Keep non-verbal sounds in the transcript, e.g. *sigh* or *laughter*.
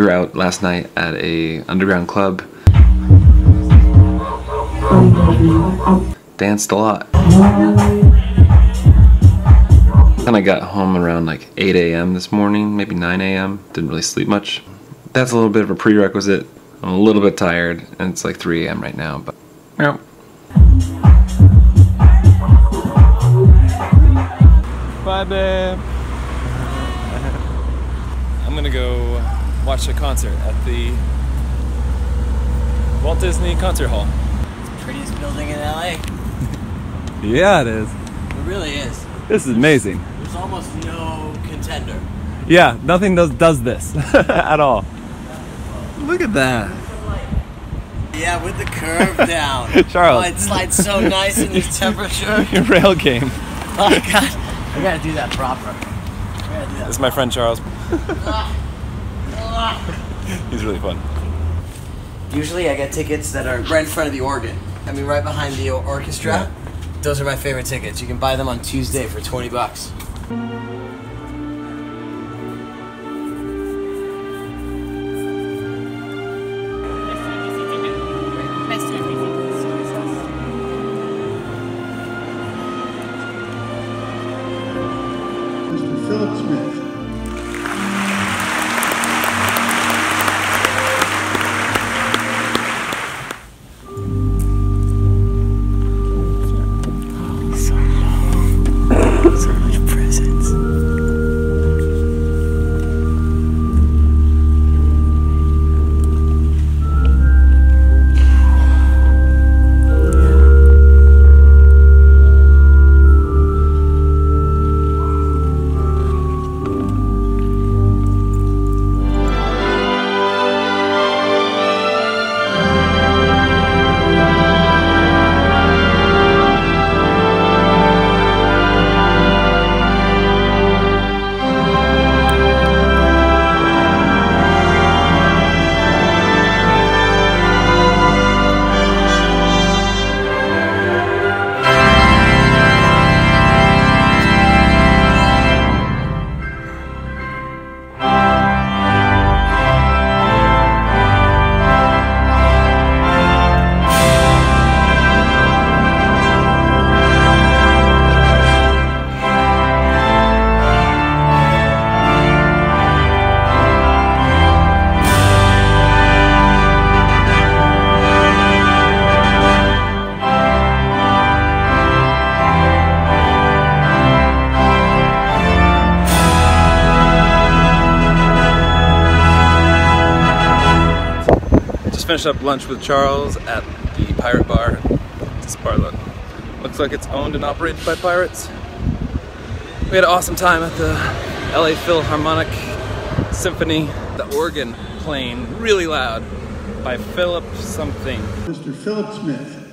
We were out last night at a underground club. Danced a lot. Then I got home around like 8 a.m. this morning, maybe 9 a.m. Didn't really sleep much. That's a little bit of a prerequisite. I'm a little bit tired, and it's like 3 a.m. right now, but yeah. Bye, babe. *laughs* I'm gonna go watch a concert at the Walt Disney Concert Hall. It's the Prettiest building in LA. *laughs* Yeah, it is. It really is. This is amazing. There's almost no contender. Yeah, nothing does does this *laughs* at all. Look at that. Yeah, with the curve *laughs* down. Charles. Oh, it slides so nice in this temperature. Your rail game. Oh god, I gotta do that proper. Do that. This is my friend Charles. He's really fun. Usually, I get tickets that are right in front of the organ. I mean, right behind the or- orchestra. Those are my favorite tickets. You can buy them on Tuesday for 20 bucks. Mr. Philip Smith. Finished up lunch with Charles at the Pirate Bar. This bar look, looks like it's owned and operated by pirates. We had an awesome time at the LA Philharmonic Symphony. The organ playing really loud by Philip something. Mr. Philip Smith.